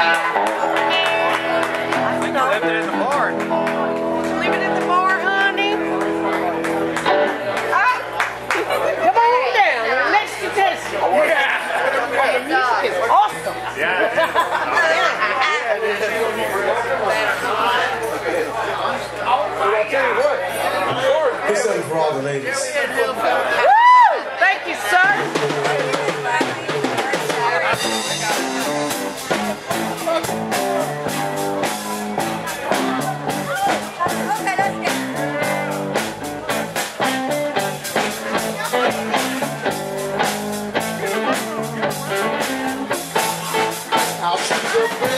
I think I left it in the barn. Christmas.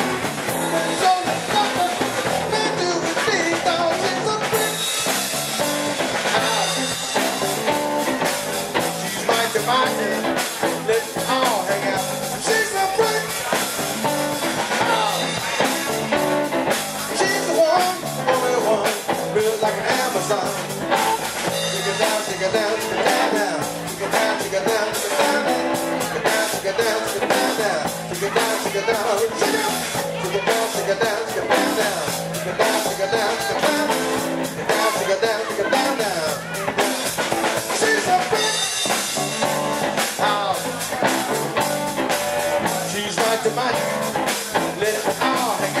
Let it all hang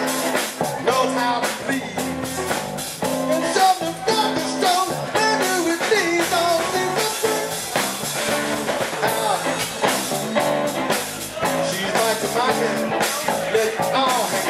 Let's all uh.